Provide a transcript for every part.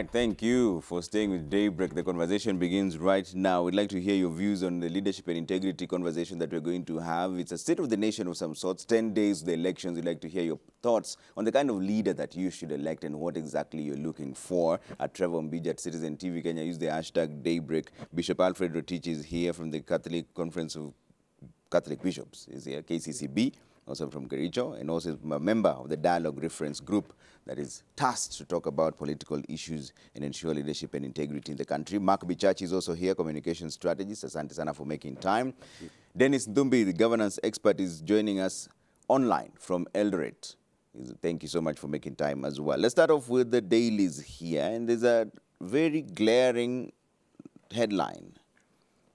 Right, thank you for staying with Daybreak. The conversation begins right now. We'd like to hear your views on the leadership and integrity conversation that we're going to have. It's a state of the nation of some sorts, 10 days the elections. We'd like to hear your thoughts on the kind of leader that you should elect and what exactly you're looking for. At Trevor Ombija at Citizen TV Kenya, use the hashtag Daybreak. Bishop Alfred Rotich is here from the Catholic Conference of Catholic Bishops, is here, KCCB also from Kericho, and also a member of the Dialogue Reference Group that is tasked to talk about political issues and ensure leadership and integrity in the country. Mark Bichache is also here, communication strategist. Asante sana for making time. Dennis Nthumbi, the governance expert, is joining us online from Eldoret. Thank you so much for making time as well. Let's start off with the dailies here, and there's a very glaring headline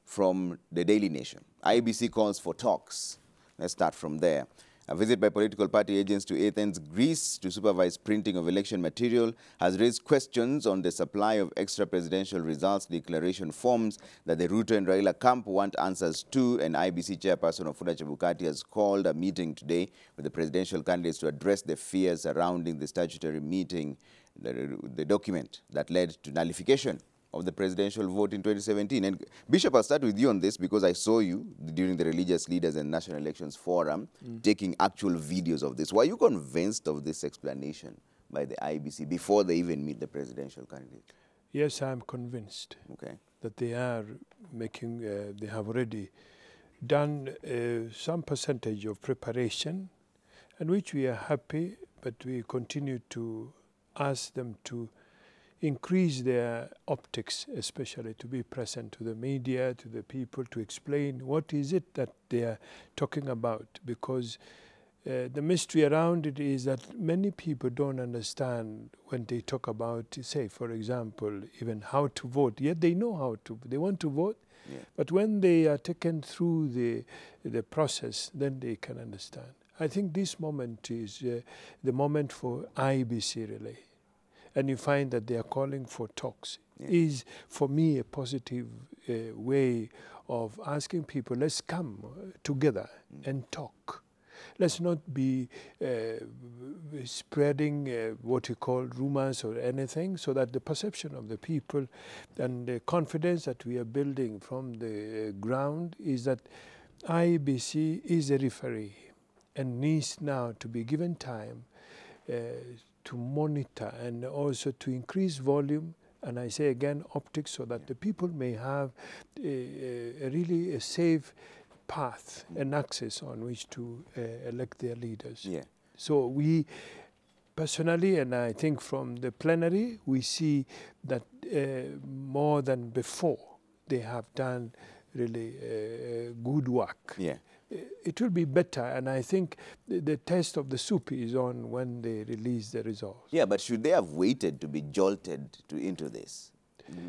from the Daily Nation. IBC calls for talks. Let's start from there. A visit by political party agents to Athens, Greece to supervise printing of election material has raised questions on the supply of extra presidential results declaration forms that the Ruto and Raila camp want answers to. And IBC chairperson Wafula Chebukati has called a meeting today with the presidential candidates to address the fears surrounding the statutory meeting, the, the document that led to nullification of the presidential vote in 2017. And Bishop, I'll start with you on this because I saw you during the Religious Leaders and National Elections Forum mm. taking actual videos of this. Were you convinced of this explanation by the IBC before they even meet the presidential candidate? Yes, I'm convinced okay. that they are making, uh, they have already done uh, some percentage of preparation, and which we are happy, but we continue to ask them to increase their optics, especially to be present to the media, to the people, to explain what is it that they are talking about. Because uh, the mystery around it is that many people don't understand when they talk about, say, for example, even how to vote. Yet they know how to, they want to vote, yeah. but when they are taken through the, the process, then they can understand. I think this moment is uh, the moment for IBC really and you find that they are calling for talks yeah. is for me a positive uh, way of asking people let's come together mm. and talk let's not be uh, spreading uh, what you call rumors or anything so that the perception of the people and the confidence that we are building from the ground is that IBC is a referee and needs now to be given time uh, to monitor and also to increase volume and I say again optics so that the people may have a, a really a safe path and access on which to uh, elect their leaders. Yeah. So we personally and I think from the plenary we see that uh, more than before they have done really uh, good work. Yeah it will be better. And I think the, the, test of the soup is on when they release the results. Yeah, but should they have waited to be jolted to, into this?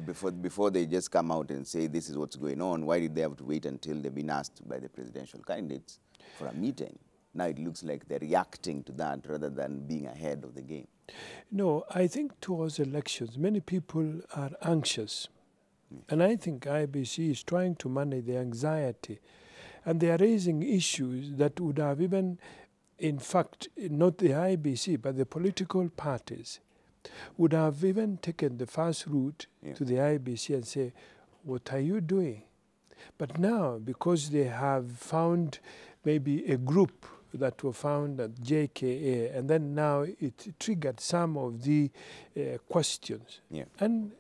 Before, before they just come out and say this is what's going on, why did they have to wait until they've been asked by the presidential candidates for a meeting? Now it looks like they're reacting to that rather than being ahead of the game. No, I think towards elections, many people are anxious. Mm. And I think IBC is trying to manage the anxiety and they are raising issues that would have even, in fact, not the IBC, but the political parties would have even taken the first route yeah. to the IBC and say, what are you doing? But now, because they have found maybe a group that were found at JKIA, and then now it triggered some of the uh, questions. Yeah. And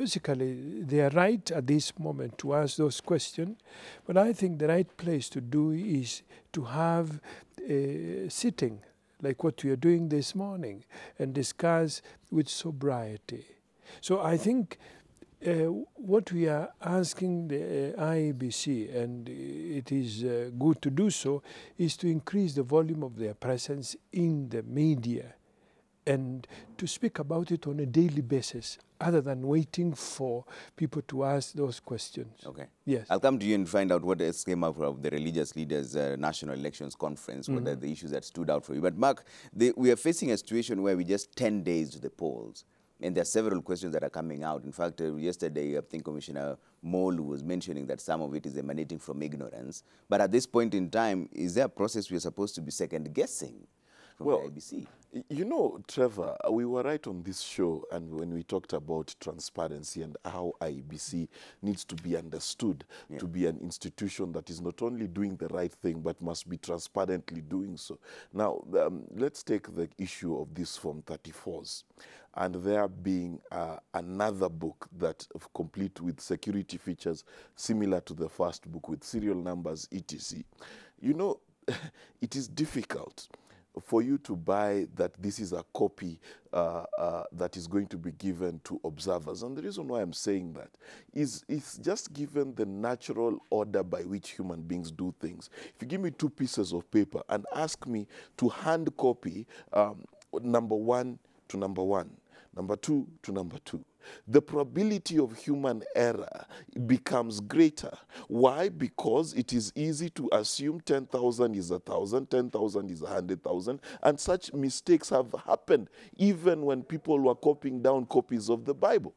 basically they are right at this moment to ask those questions, but I think the right place to do is to have a sitting like what we are doing this morning and discuss with sobriety. So I think uh, what we are asking the uh, IEBC, and it is uh, good to do so, is to increase the volume of their presence in the media and to speak about it on a daily basis other than waiting for people to ask those questions. Okay. Yes. I'll come to you and find out what else came out of the Religious Leaders uh, National Elections Conference, mm -hmm. what are the issues that stood out for you. But Mark, the, we are facing a situation where we just 10 days to the polls. And there are several questions that are coming out. In fact, uh, yesterday, I think Commissioner Molu was mentioning that some of it is emanating from ignorance. But at this point in time, is there a process we are supposed to be second guessing? From Well, the IBC. You know, Trevor, uh, we were right on this show, and when we talked about transparency and how IBC needs to be understood to be an institution that is not only doing the right thing, but must be transparently doing so. Now, um, let's take the issue of this Form 34s, and there being uh, another book that complete with security features similar to the first book with serial numbers, etc. You know, it is difficult for you to buy that this is a copy uh, uh, that is going to be given to observers. And the reason why I'm saying that is it's just given the natural order by which human beings do things. If you give me two pieces of paper and ask me to hand copy um, number one to number one, number two to number two, the probability of human error becomes greater. Why? Because it is easy to assume 10,000 is a 1,000, 10,000 is a 100,000, and such mistakes have happened even when people were copying down copies of the Bible.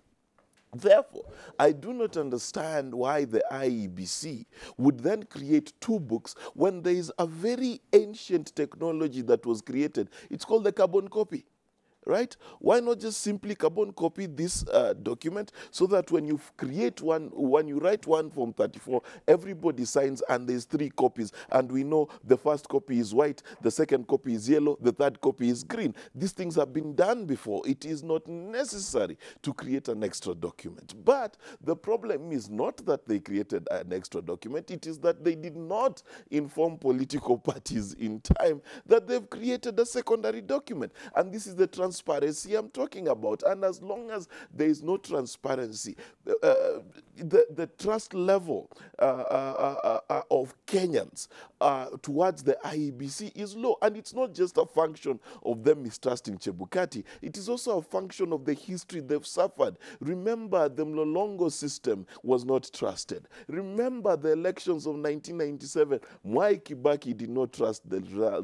Therefore, I do not understand why the IEBC would then create two books when there is a very ancient technology that was created. It's called the carbon copy right? Why not just simply carbon copy this uh, document so that when you create one, when you write one Form 34, everybody signs and there's three copies, and we know the first copy is white, the second copy is yellow, the third copy is green. These things have been done before. It is not necessary to create an extra document. But the problem is not that they created an extra document, it is that they did not inform political parties in time that they've created a secondary document. And this is the transparency I'm talking about. And as long as there is no transparency, uh, the, the trust level uh, uh, uh, uh, of Kenyans towards the IEBC is low. And it's not just a function of them mistrusting Chebukati, it is also a function of the history they've suffered. Remember, the Mlolongo system was not trusted. Remember the elections of 1997. Mwai Kibaki did not trust the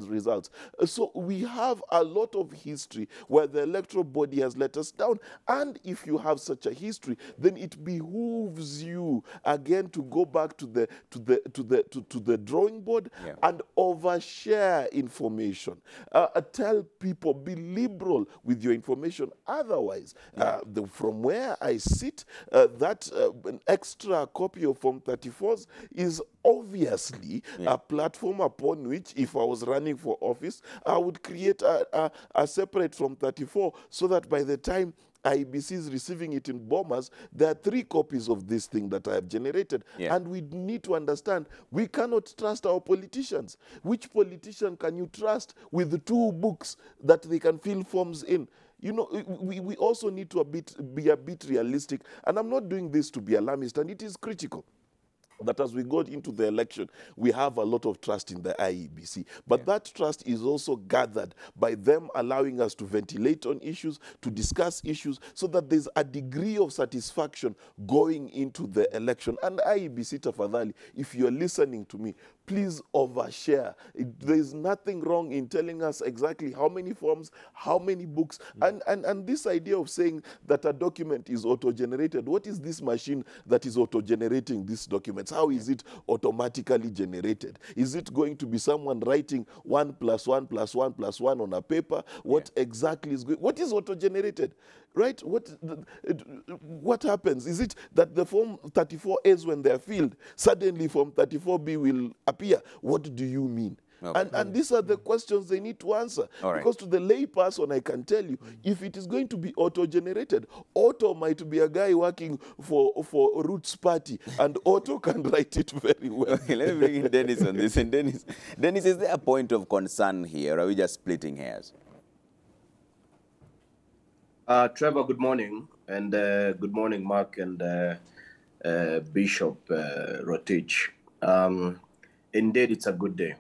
results. So we have a lot of history where the electoral body has let us down. And if you have such a history, then it behooves you again to go back to the to the to the to, to the drawing board Yeah. and overshare information. Uh, uh, tell people be liberal with your information. Otherwise, uh, the, from where I sit, uh, that uh, an extra copy of Form 34s is obviously a platform upon which, if I was running for office, I would create a, a, a separate Form 34 so that by the time IBC is receiving it in Bomas. There are three copies of this thing that I have generated. Yeah. And we need to understand we cannot trust our politicians. Which politician can you trust with two books that they can fill forms in? You know, we, we also need to a bit, be a bit realistic. And I'm not doing this to be alarmist, and it is critical that as we go into the election, we have a lot of trust in the IEBC. But that trust is also gathered by them allowing us to ventilate on issues, to discuss issues, so that there's a degree of satisfaction going into the election. And IEBC, Tafadhali, if you're listening to me, please overshare. It, there's nothing wrong in telling us exactly how many forms, how many books, mm. and, and, and this idea of saying that a document is auto-generated. What is this machine that is auto-generating these documents? How is it automatically generated? Is it going to be someone writing one plus one plus one plus one on a paper? What exactly is going? What is auto-generated? Right? What what happens? Is it that the form 34As when they are filled, suddenly form 34B will appear? What do you mean? Okay. And, and these are the questions they need to answer. All right. Because to the lay person, I can tell you, if it is going to be auto-generated, Auto might be a guy working for, for Roots Party, and Auto can write it very well. Okay, let me bring in Dennis on this. And Dennis, Dennis, is there a point of concern here? Or are we just splitting hairs? Uh, Trevor, good morning, and uh, good morning, Mark and uh, uh, Bishop uh, Rotich. Um, indeed, it's a good day.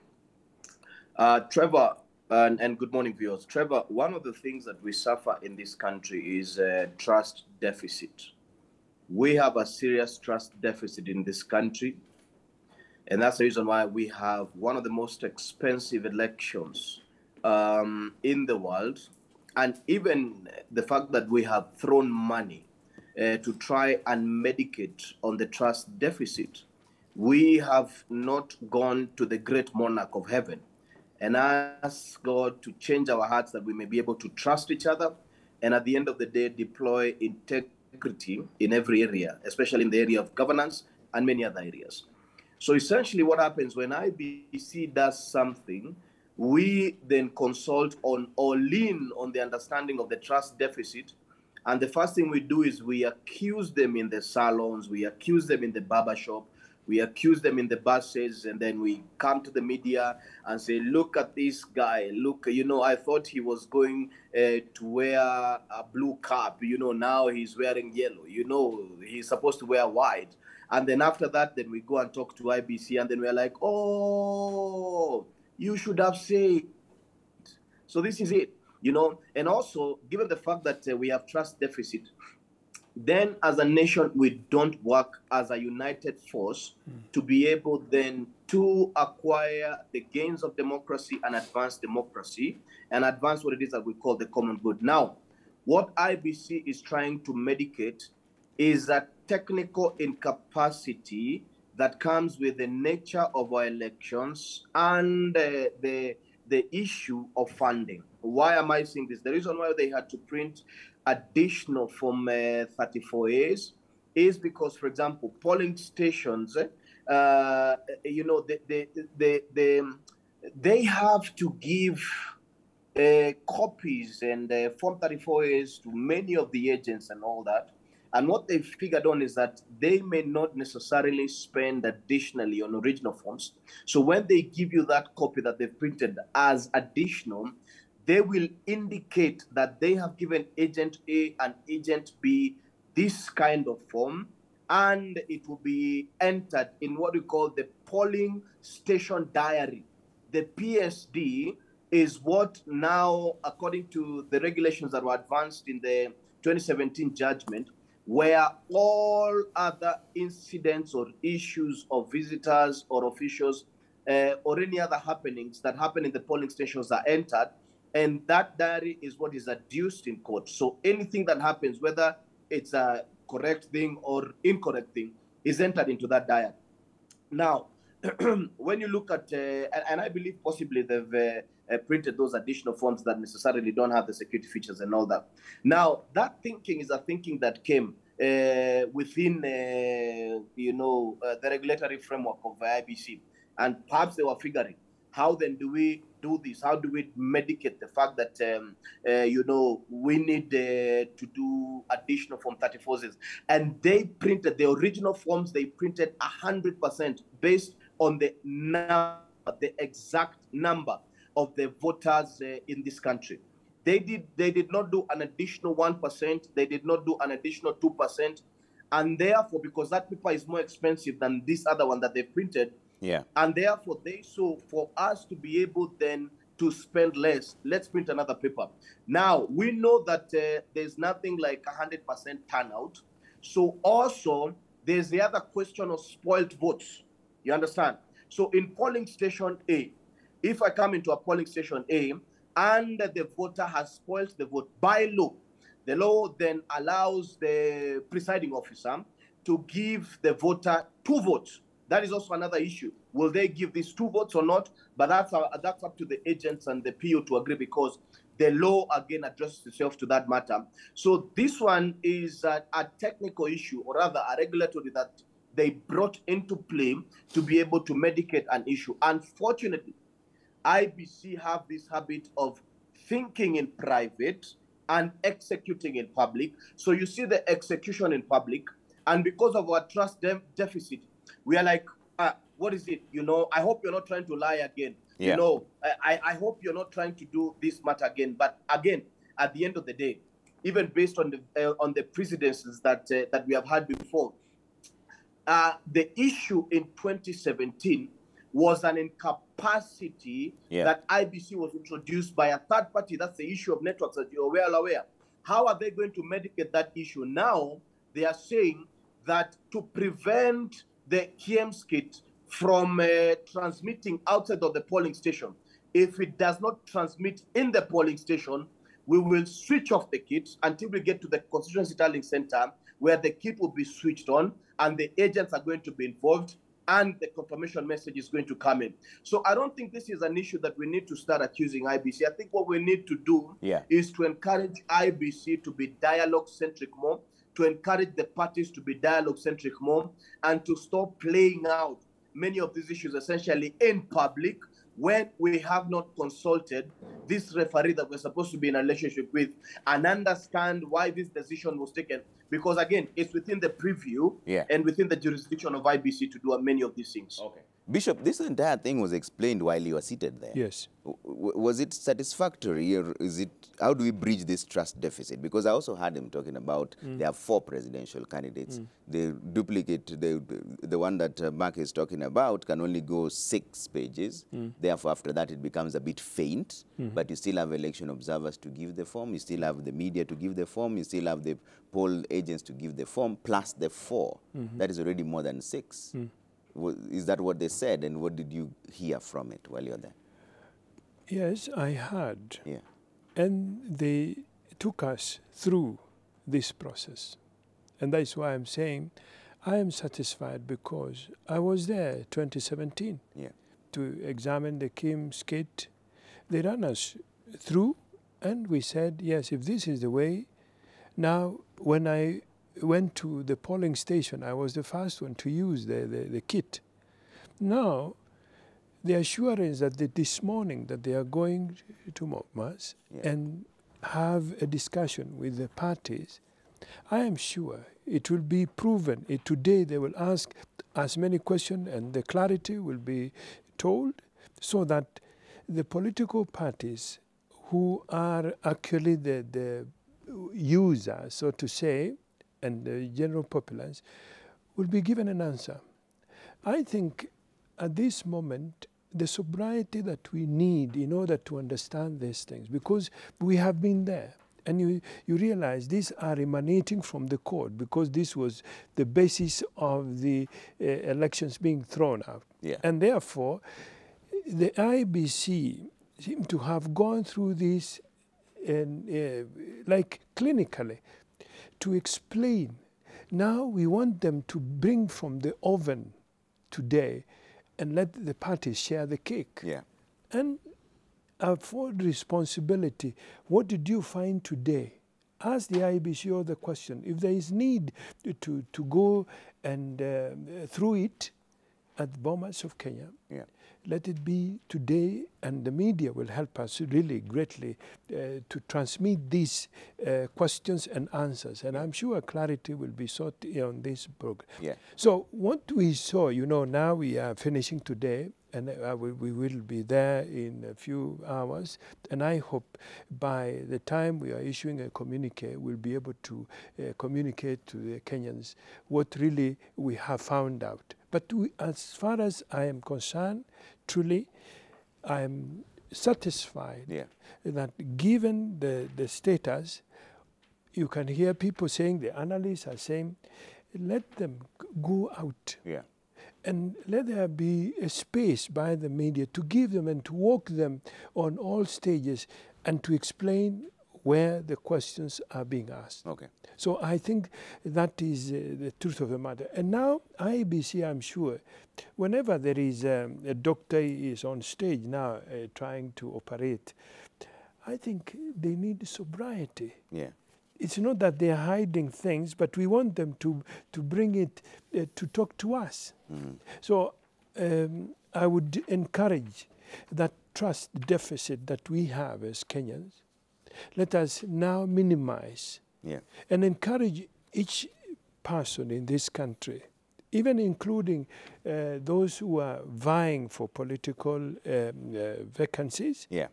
Uh, Trevor, and, and good morning, viewers. Trevor, one of the things that we suffer in this country is trust deficit. We have a serious trust deficit in this country, and that's the reason why we have one of the most expensive elections um, in the world, and even the fact that we have thrown money uh, to try and medicate on the trust deficit. We have not gone to the great monarch of heaven and ask God to change our hearts that we may be able to trust each other and at the end of the day deploy integrity in every area, especially in the area of governance and many other areas. So essentially, what happens when IBC does something, we then consult on or lean on the understanding of the trust deficit. And the first thing we do is we accuse them in the salons, we accuse them in the barber shop, we accuse them in the buses, and then we come to the media and say, Look at this guy. Look, you know, I thought he was going uh, to wear a blue cap. You know, now he's wearing yellow. You know, he's supposed to wear white. And then after that, then we go and talk to IBC, and then we're like, oh, you should have said. So this is it, you know. And also, given the fact that uh, we have trust deficit, then as a nation we don't work as a united force mm. to be able then to acquire the gains of democracy and advance democracy and advance what it is that we call the common good. Now, what IBC is trying to medicate is a technical incapacity that comes with the nature of our elections and uh, the the issue of funding. Why am I saying this? The reason why they had to print additional from uh, 34As is because, for example, polling stations, uh, you know, they, they, they, they, they have to give uh, copies and uh, Form 34As to many of the agents and all that. And what they figured on is that they may not necessarily spend additionally on original forms. So when they give you that copy that they've printed as additional, they will indicate that they have given agent A and agent B this kind of form, and it will be entered in what we call the polling station diary. The PSD is what now, according to the regulations that were advanced in the 2017 judgment, where all other incidents or issues of visitors or officials uh, or any other happenings that happen in the polling stations are entered. And that diary is what is adduced in court. So anything that happens, whether it's a correct thing or incorrect thing, is entered into that diary. Now, when you look at, uh, and, I believe possibly they've uh, uh, printed those additional forms that necessarily don't have the security features and all that. Now, that thinking is a thinking that came uh, within, uh, you know, uh, the regulatory framework of IBC. And perhaps they were figuring, how then do we do this? How do we medicate the fact that, um, uh, you know, we need uh, to do additional Form 34s? And they printed the original forms, they printed 100% based on the, now the exact number of the voters uh, in this country. They did they did not do an additional one percent. They did not do an additional two percent, and therefore, because that paper is more expensive than this other one that they printed, yeah, and therefore they so for us to be able then to spend less, let's print another paper. Now we know that uh, there's nothing like hundred percent turnout. So also there's the other question of spoiled votes. You understand? So in polling station A, if I come into a polling station A and the voter has spoiled the vote by law, the law then allows the presiding officer to give the voter two votes. That is also another issue. Will they give these two votes or not? But that's, uh, that's up to the agents and the PO to agree because the law again addresses itself to that matter. So this one is a, a technical issue, or rather a regulatory that they brought into play to be able to medicate an issue. Unfortunately, IBC have this habit of thinking in private and executing in public. So you see the execution in public, and because of our trust de- deficit, we are like, uh, what is it? You know, I hope you're not trying to lie again. Yeah. You know, I, I hope you're not trying to do this matter again. But again, at the end of the day, even based on the uh, on the precedences that uh, that we have had before, uh, the issue in 2017 was an incapacity yeah. that IBC was introduced by a third party. That's the issue of networks, as you're well aware. How are they going to medicate that issue? Now, they are saying that to prevent the KIEMS kit from uh, transmitting outside of the polling station, if it does not transmit in the polling station, we will switch off the kit until we get to the constituency tallying center where the kit will be switched on and the agents are going to be involved and the confirmation message is going to come in. So I don't think this is an issue that we need to start accusing IBC. I think what we need to do Yeah. is to encourage IBC to be dialogue centric more, to encourage the parties to be dialogue centric more, and to stop playing out many of these issues essentially in public when we have not consulted this referee that we're supposed to be in a relationship with and understand why this decision was taken. Because again, it's within the preview Yeah. and within the jurisdiction of IBC to do many of these things. Okay. Bishop, this entire thing was explained while you were seated there. Yes. W- Was it satisfactory or is it, how do we bridge this trust deficit? Because I also heard him talking about mm. there are four presidential candidates. Mm. The duplicate, the, the one that uh, Mark is talking about can only go six pages. Mm. Therefore, after that, it becomes a bit faint. Mm-hmm. But you still have election observers to give the form. You still have the media to give the form. You still have the poll agents to give the form, plus the 4 mm-hmm. That is already more than six. Is that what they said? And what did you hear from it while you're there? Yes, I heard. Yeah. And they took us through this process. And that's why I'm saying I am satisfied because I was there 2017 Yeah. to examine the KIEMS kit. They ran us through and we said, yes, if this is the way. Now, when I went to the polling station, I was the first one to use the, the, the kit. Now, the assurance that they, this morning that they are going to Bomas Yeah. and have a discussion with the parties, I am sure it will be proven. It, today they will ask as many questions and the clarity will be told so that the political parties who are actually the, the users, so to say, and the general populace will be given an answer. I think at this moment, the sobriety that we need in order to understand these things, because we have been there. And you, you realize these are emanating from the court because this was the basis of the uh, elections being thrown out. Yeah. And therefore, the IBC seem to have gone through this and, uh, like clinically to explain. Now we want them to bring from the oven today and let the parties share the cake. Yeah. And afford responsibility. What did you find today? Ask the IBC all the question. If there is need to, to go and uh, through it at the Bomas of Kenya, Yeah. Let it be today, and the media will help us really greatly uh, to transmit these uh, questions and answers. And I'm sure clarity will be sought on this program. Yeah. So what we saw, you know, now we are finishing today, and uh, we, we will be there in a few hours. And I hope by the time we are issuing a communique, we'll be able to uh, communicate to the Kenyans what really we have found out. But we, as far as I am concerned, truly, I am satisfied Yeah. that given the, the status, you can hear people saying, the analysts are saying, let them go out Yeah. And let there be a space by the media to give them and to walk them on all stages and to explain where the questions are being asked. Okay. So I think that is uh, the truth of the matter. And now IBC, I'm sure, whenever there is um, a doctor is on stage now uh, trying to operate, I think they need sobriety. Yeah. It's not that they're hiding things, but we want them to to bring it uh, to talk to us. So um, I would encourage that trust deficit that we have as Kenyans. Let us now minimize Yeah. and encourage each person in this country, even including uh, those who are vying for political um, uh, vacancies, Yeah.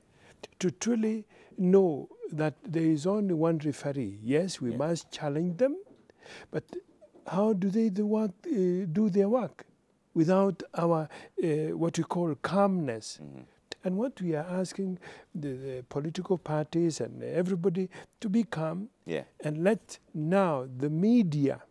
To truly know that there is only one referee. Yes, we Yeah. must challenge them, but how do they do, work, uh, do their work without our uh, what we call calmness? And what we are asking the, the political parties and everybody to be calm Yeah. and let now the media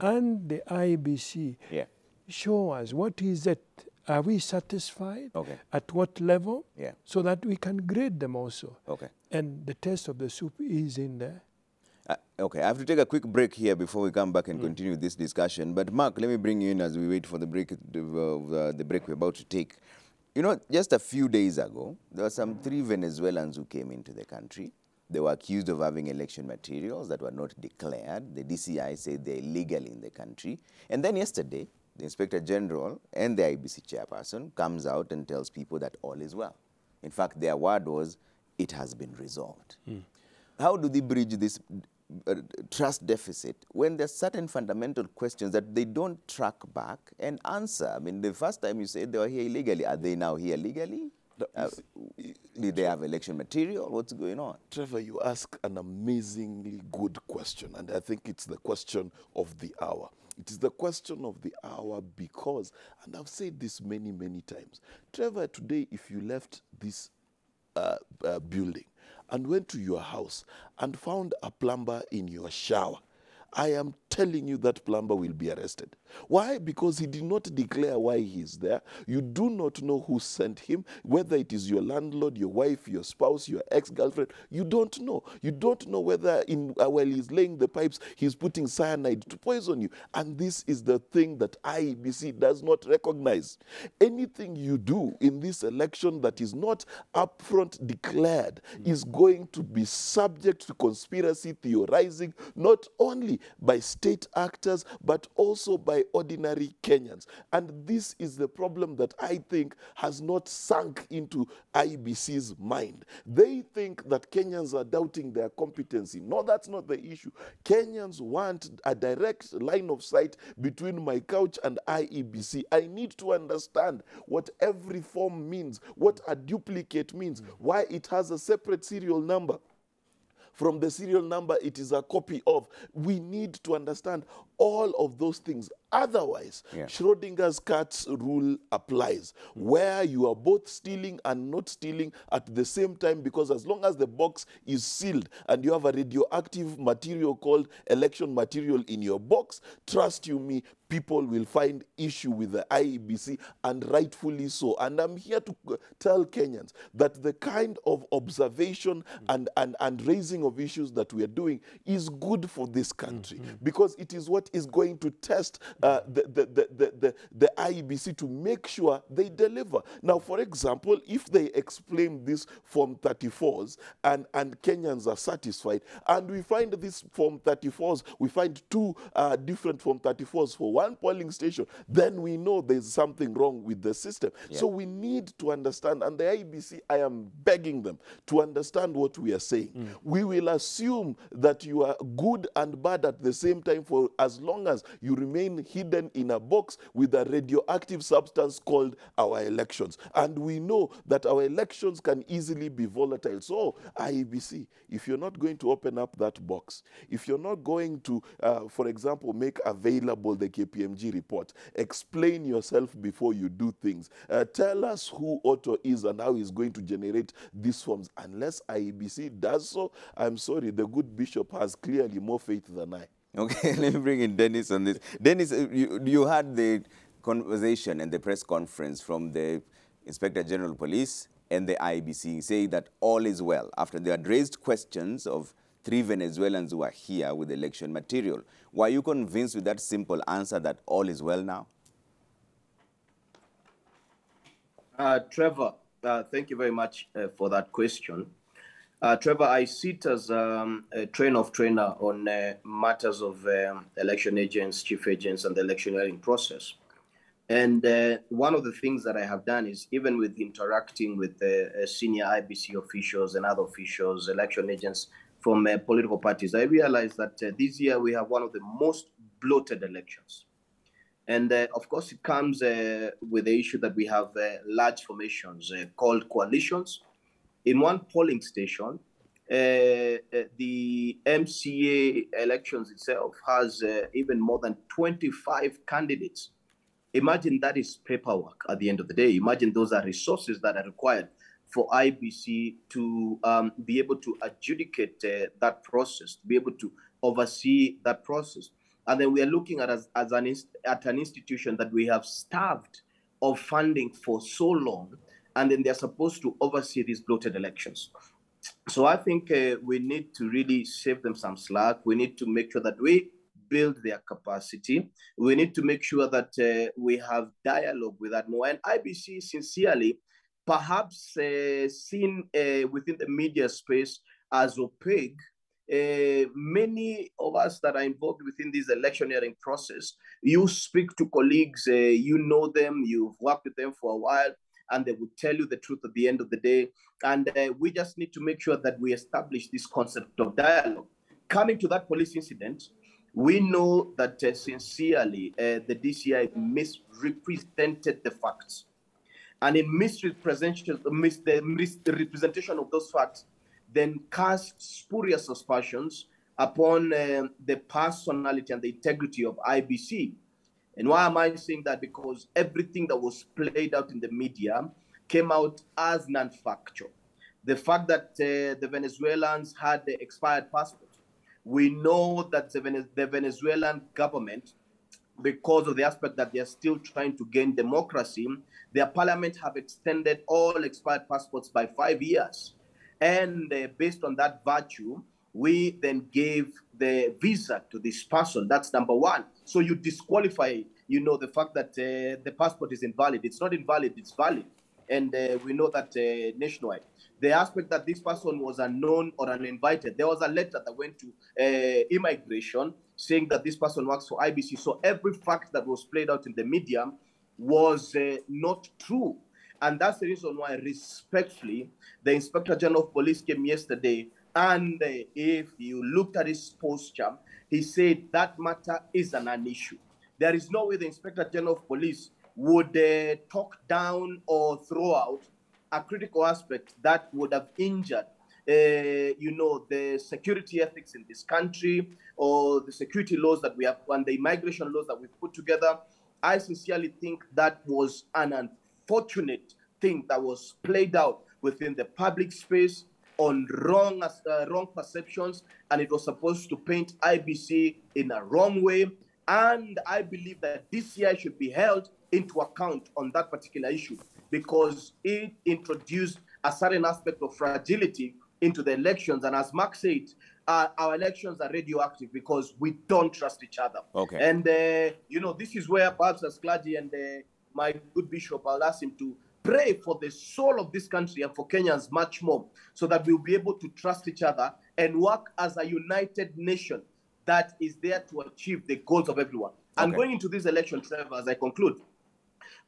and the IBC Yeah. show us what is it. Are we satisfied? Okay. At what level? Yeah. So that we can grade them also. Okay. And the taste of the soup is in there. Uh, okay, I have to take a quick break here before we come back and continue this discussion. But Mark, let me bring you in as we wait for the break, the, uh, the break we're about to take. You know, just a few days ago, there were some three Venezuelans who came into the country. They were accused of having election materials that were not declared. The DCI said they're illegal in the country. And then yesterday, the Inspector General and the IBC chairperson comes out and tells people that all is well. In fact, their word was, it has been resolved. How do they bridge this uh, trust deficit when there's certain fundamental questions that they don't track back and answer? I mean, the first time you said they were here illegally, are they now here legally? Uh, did they have election material? What's going on? Trevor, you ask an amazingly good question, and I think it's the question of the hour. It is the question of the hour because, and I've said this many, many times, Trevor, today, if you left this uh, uh, building and went to your house and found a plumber in your shower, I am telling you that plumber will be arrested. Why? Because he did not declare why he is there. You do not know who sent him, whether it is your landlord, your wife, your spouse, your ex girlfriend. You don't know. You don't know whether, in, uh, while he's laying the pipes, he's putting cyanide to poison you. And this is the thing that IEBC does not recognize. Anything you do in this election that is not upfront declared is going to be subject to conspiracy theorizing, not only by state actors, but also by ordinary Kenyans. And this is the problem that I think has not sunk into IBC's mind. They think that Kenyans are doubting their competency. No, that's not the issue. Kenyans want a direct line of sight between my couch and IEBC. I need to understand what every form means, what a duplicate means, hmm. why it has a separate serial number from the serial number it is a copy of. We need to understand all of those things. Otherwise, Yeah. Schrodinger's cat's rule applies, mm. where you are both stealing and not stealing at the same time, because as long as the box is sealed and you have a radioactive material called election material in your box, trust you me, people will find issue with the IEBC, and rightfully so. And I'm here to tell Kenyans that the kind of observation mm. and, and, and raising of issues that we are doing is good for this country mm-hmm. because it is what is going to test uh, the, the, the, the, the, IEBC to make sure they deliver. Now, for example, if they explain this Form 34s and, and Kenyans are satisfied, and we find this Form 34s, we find two uh, different Form 34s for one polling station, then we know there's something wrong with the system. So we need to understand, and the IEBC, I am begging them to understand what we are saying. We will assume that you are good and bad at the same time for as long as you remain hidden in a box with a radioactive substance called our elections. And we know that our elections can easily be volatile. So, IEBC, if you're not going to open up that box, if you're not going to, uh, for example, make available the KPMG report, explain yourself before you do things, uh, tell us who Otto is and how he's going to generate these forms. Unless IEBC does so, I'm sorry, the good bishop has clearly more faith than I. Okay, let me bring in Dennis on this. Dennis, uh, you, you had the conversation and the press conference from the Inspector General Police and the IBC saying that all is well after they had raised questions of three Venezuelans who are here with election material. Were you convinced with that simple answer that all is well now? Uh, Trevor, uh, thank you very much uh, for that question. Uh, Trevor, I sit as um, a train of trainer on uh, matters of um, election agents, chief agents, and the electioneering process. And uh, one of the things that I have done is even with interacting with uh, senior IBC officials and other officials, election agents from uh, political parties, I realized that uh, this year we have one of the most bloated elections. And of course, it comes with the issue that we have large formations called coalitions. In one polling station, uh, uh, the MCA elections itself has uh, even more than 25 candidates. Imagine that is paperwork at the end of the day. Imagine those are resources that are required for IBC to um, be able to adjudicate uh, that process, to be able to oversee that process. And then we are looking at as, as an at an institution that we have starved of funding for so long, and then they're supposed to oversee these bloated elections. so I think uh, we need to really save them some slack. We need to make sure that we build their capacity. We need to make sure that uh, we have dialogue with that more. And IBC sincerely, perhaps uh, seen uh, within the media space as opaque, uh, many of us that are involved within this electioneering process, you speak to colleagues, uh, you know them, you've worked with them for a while, and they will tell you the truth at the end of the day. And uh, we just need to make sure that we establish this concept of dialogue. Coming to that police incident, we know that uh, sincerely uh, the DCI misrepresented the facts. And in misrepresentation, mis- the of those facts, then cast spurious aspersions upon uh, the personality and the integrity of IBC. And why am I saying that? Because everything that was played out in the media came out as non-factual. The fact that uh, the Venezuelans had the expired passport, we know that the, the Venezuelan government, because of the aspect that they are still trying to gain democracy, their parliament have extended all expired passports by five years. And uh, based on that virtue, we then gave the visa to this person. That's number one. So you disqualify, you know, the fact that uh, the passport is invalid. It's not invalid, it's valid. And uh, we know that uh, nationwide. The aspect that this person was unknown or uninvited, there was a letter that went to uh, immigration saying that this person works for IBC. So every fact that was played out in the media was uh, not true. And that's the reason why, respectfully, the Inspector General of Police came yesterday. And uh, if you looked at his posture, he said that matter is an, an issue. There is no way the Inspector General of Police would uh, talk down or throw out a critical aspect that would have injured, uh, you know, the security ethics in this country or the security laws that we have and the immigration laws that we've put together. I sincerely think that was an unfortunate thing that was played out within the public space on wrong uh, wrong perceptions, and it was supposed to paint IBC in a wrong way. And I believe that DCI should be held into account on that particular issue because it introduced a certain aspect of fragility into the elections. And as Mark said, uh, our elections are radioactive because we don't trust each other. Okay. And, uh, you know, this is where perhaps as clergy and uh, my good bishop, I'll ask him to pray for the soul of this country and for Kenyans much more so that we'll be able to trust each other and work as a united nation that is there to achieve the goals of everyone. And Okay. going into this election, Trevor, as I conclude,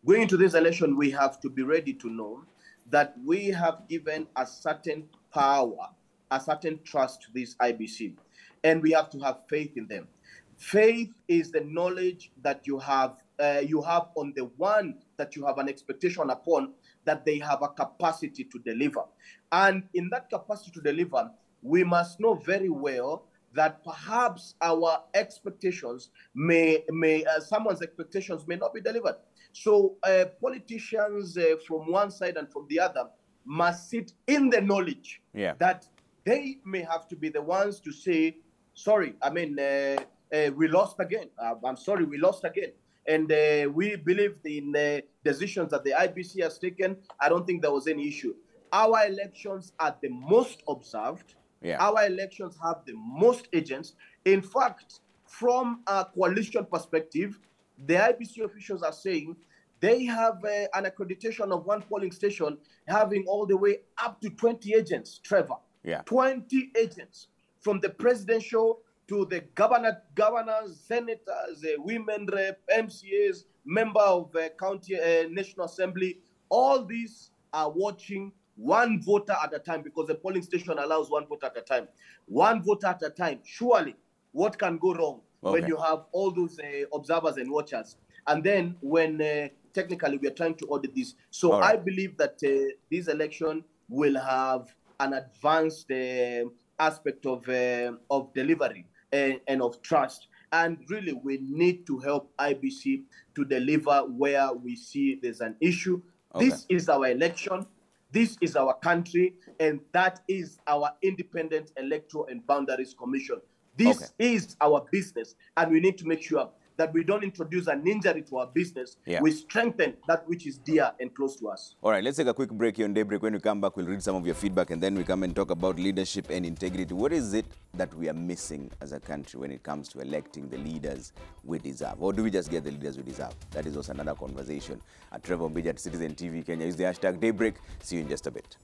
going into this election, we have to be ready to know that we have given a certain power, a certain trust to this IBC, and we have to have faith in them. Faith is the knowledge that you have uh, you have on the one that you have an expectation upon that they have a capacity to deliver, and in that capacity to deliver, we must know very well that perhaps our expectations may may uh, someone's expectations may not be delivered. So uh, politicians uh, from one side and from the other must sit in the knowledge Yeah. that they may have to be the ones to say, sorry, I mean, uh, uh, we lost again. Uh, I'm sorry, we lost again. And uh, we believed in the decisions that the IBC has taken. I don't think there was any issue. Our elections are the most observed. Yeah. Our elections have the most agents. In fact, from a coalition perspective, the IBC officials are saying they have uh, an accreditation of one polling station having all the way up to 20 agents, Trevor. Yeah. 20 agents from the presidential to the governor, governors, senators, uh, women rep, MCAs, member of uh, county uh, national assembly. All these are watching one voter at a time because the polling station allows one voter at a time. One voter at a time. Surely, what can go wrong when you have all those uh, observers and watchers? And then when uh, technically we are trying to audit this. So right. I believe that uh, this election will have an advanced uh, aspect of uh, of delivery and, and of trust. And really, we need to help IBC to deliver where we see there's an issue. This is our election. This is our country, and that is our independent electoral and boundaries commission. This Okay. is our business, and we need to make sure that we don't introduce an injury to our business. Yeah. We strengthen that which is dear and close to us. All right, let's take a quick break here on Daybreak. When we come back, we'll read some of your feedback and then we come and talk about leadership and integrity. What is it that we are missing as a country when it comes to electing the leaders we deserve? Or do we just get the leaders we deserve? That is also another conversation. At Trevor Ombija at Citizen TV Kenya. Use the hashtag Daybreak. See you in just a bit.